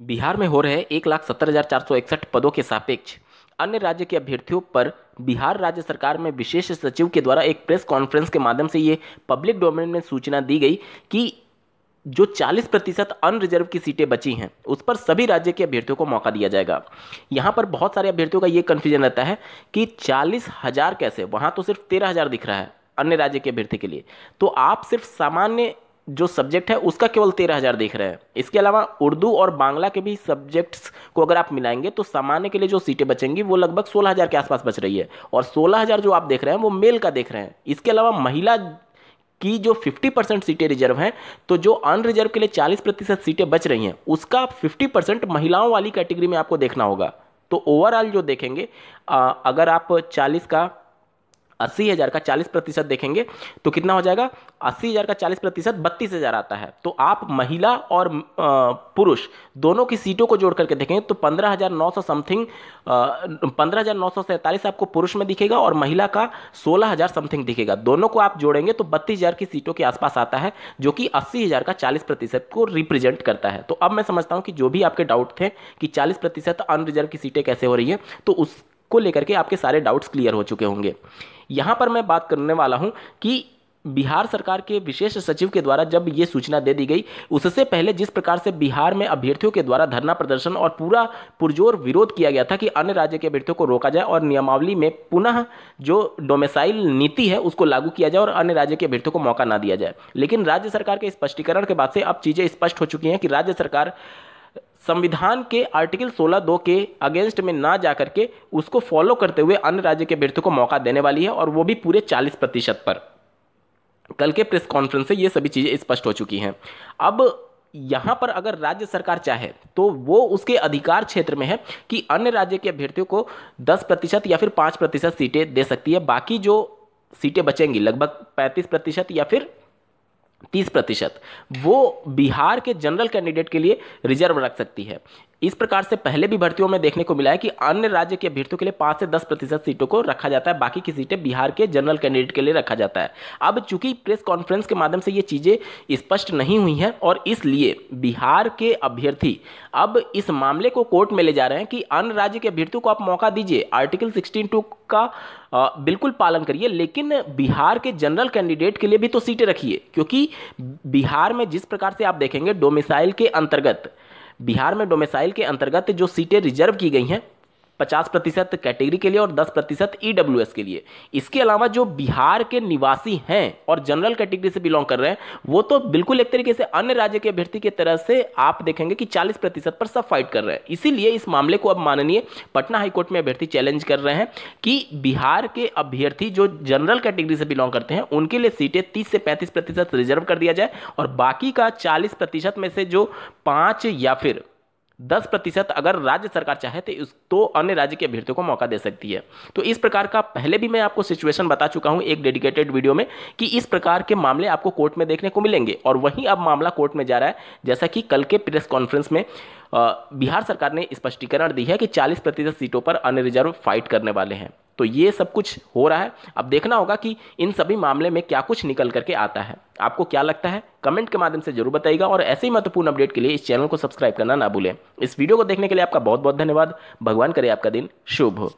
बिहार में हो रहे एक लाख सत्तर हज़ार चार सौ इकसठ पदों के सापेक्ष अन्य राज्य के अभ्यर्थियों पर बिहार राज्य सरकार में विशेष सचिव के द्वारा एक प्रेस कॉन्फ्रेंस के माध्यम से ये पब्लिक डोमेन में सूचना दी गई कि जो 40 प्रतिशत अनरिजर्व की सीटें बची हैं, उस पर सभी राज्य के अभ्यर्थियों को मौका दिया जाएगा। यहाँ पर बहुत सारे अभ्यर्थियों का ये कन्फ्यूज़न रहता है कि चालीस हज़ार कैसे? वहाँ तो सिर्फ़ तेरह हज़ार दिख रहा है अन्य राज्य के अभ्यर्थी के लिए। तो आप सिर्फ़ सामान्य जो सब्जेक्ट है, उसका केवल तेरह हज़ार देख रहे हैं। इसके अलावा उर्दू और बांग्ला के भी सब्जेक्ट्स को अगर आप मिलाएँगे तो सामान्य के लिए जो सीटें बचेंगी, वो लगभग सोलह हज़ार के आसपास बच रही है। और सोलह हज़ार जो आप देख रहे हैं, वो मेल का देख रहे हैं। इसके अलावा महिला की जो 50 परसेंट सीटें रिज़र्व हैं तो जो अनरिजर्व के लिए 40 प्रतिशत सीटें बच रही हैं, उसका 50 परसेंट महिलाओं वाली कैटेगरी में आपको देखना होगा। तो ओवरऑल जो देखेंगे अगर आप 40 का अस्सी हज़ार का चालीस प्रतिशत देखेंगे तो कितना हो जाएगा? अस्सी हज़ार का चालीस प्रतिशत बत्तीस हज़ार आता है। तो आप महिला और पुरुष दोनों की सीटों को जोड़ करके देखेंगे तो पंद्रह हज़ार नौ सौ समथिंग पंद्रह हज़ार नौ सौ सैंतालीस आपको पुरुष में दिखेगा और महिला का सोलह हज़ार समथिंग दिखेगा। दोनों को आप जोड़ेंगे तो बत्तीस हज़ार की सीटों के आसपास आता है, जो कि अस्सी हज़ार का चालीस प्रतिशत को रिप्रेजेंट करता है। तो अब मैं समझता हूँ कि जो भी आपके डाउट थे कि चालीस प्रतिशत अनरिजर्व की सीटें कैसे हो रही है तो उस को लेकर के आपके सारे डाउट्स क्लियर हो चुके होंगे। यहाँ पर मैं बात करने वाला हूँ कि बिहार सरकार के विशेष सचिव के द्वारा जब ये सूचना दे दी गई, उससे पहले जिस प्रकार से बिहार में अभ्यर्थियों के द्वारा धरना प्रदर्शन और पूरा पुरजोर विरोध किया गया था कि अन्य राज्य के अभ्यर्थियों को रोका जाए और नियमावली में पुनः जो डोमेसाइल नीति है उसको लागू किया जाए और अन्य राज्य के अभ्यर्थियों को मौका ना दिया जाए। लेकिन राज्य सरकार के स्पष्टीकरण के बाद से अब चीज़ें स्पष्ट हो चुकी हैं कि राज्य सरकार संविधान के आर्टिकल 16 दो के अगेंस्ट में ना जा करके उसको फॉलो करते हुए अन्य राज्य के अभ्यर्थियों को मौका देने वाली है और वो भी पूरे 40 प्रतिशत पर। कल के प्रेस कॉन्फ्रेंस से ये सभी चीज़ें स्पष्ट हो चुकी हैं। अब यहाँ पर अगर राज्य सरकार चाहे तो वो उसके अधिकार क्षेत्र में है कि अन्य राज्य के अभ्यर्थियों को 10 प्रतिशत या फिर 5 प्रतिशत सीटें दे सकती है। बाकी जो सीटें बचेंगी, लगभग 35 प्रतिशत या फिर तीस प्रतिशत, वो बिहार के जनरल कैंडिडेट के लिए रिज़र्व रख सकती है। इस प्रकार से पहले भी भर्तियों में देखने को मिला है कि अन्य राज्य के अभ्यर्थियों के लिए पाँच से दस प्रतिशत सीटों को रखा जाता है, बाकी की सीटें बिहार के जनरल कैंडिडेट के लिए रखा जाता है। अब चूँकि प्रेस कॉन्फ्रेंस के माध्यम से ये चीज़ें स्पष्ट नहीं हुई हैं और इसलिए बिहार के अभ्यर्थी अब इस मामले को कोर्ट में ले जा रहे हैं कि अन्य राज्य के अभ्यर्थियों को आप मौका दीजिए। आर्टिकल सिक्सटीन टू का बिल्कुल पालन करिए, लेकिन बिहार के जनरल कैंडिडेट के लिए भी तो सीटें रखिए, क्योंकि बिहार में जिस प्रकार से आप देखेंगे डोमिसाइल के अंतर्गत, बिहार में डोमिसाइल के अंतर्गत जो सीटें रिज़र्व की गई हैं पचास प्रतिशत कैटेगरी के लिए और दस प्रतिशत ई e के लिए। इसके अलावा जो बिहार के निवासी हैं और जनरल कैटेगरी से बिलोंग कर रहे हैं, वो तो बिल्कुल एक तरीके से अन्य राज्य के अभ्यर्थी की तरह से आप देखेंगे कि चालीस प्रतिशत पर सब फाइट कर रहे हैं। इसीलिए इस मामले को अब माननीय पटना हाईकोर्ट में अभ्यर्थी चैलेंज कर रहे हैं कि बिहार के अभ्यर्थी जो जनरल कैटेगरी से बिलोंग करते हैं, उनके लिए सीटें तीस से पैंतीस प्रतिशत रिज़र्व कर दिया जाए और बाकी का चालीस प्रतिशत में से जो पाँच या फिर दस प्रतिशत अगर राज्य सरकार चाहे तो उस तो अन्य राज्य के अभ्यर्थियों को मौका दे सकती है। तो इस प्रकार का पहले भी मैं आपको सिचुएशन बता चुका हूँ एक डेडिकेटेड वीडियो में कि इस प्रकार के मामले आपको कोर्ट में देखने को मिलेंगे। और वहीं अब मामला कोर्ट में जा रहा है। जैसा कि कल के प्रेस कॉन्फ्रेंस में बिहार सरकार ने स्पष्टीकरण दी है कि चालीस सीटों पर अन्य रिज़र्व फाइट करने वाले हैं। तो ये सब कुछ हो रहा है। अब देखना होगा कि इन सभी मामले में क्या कुछ निकल करके आता है। आपको क्या लगता है? कमेंट के माध्यम से ज़रूर बताइएगा और ऐसे ही महत्वपूर्ण अपडेट के लिए इस चैनल को सब्सक्राइब करना ना भूलें। इस वीडियो को देखने के लिए आपका बहुत बहुत धन्यवाद। भगवान करे आपका दिन शुभ हो।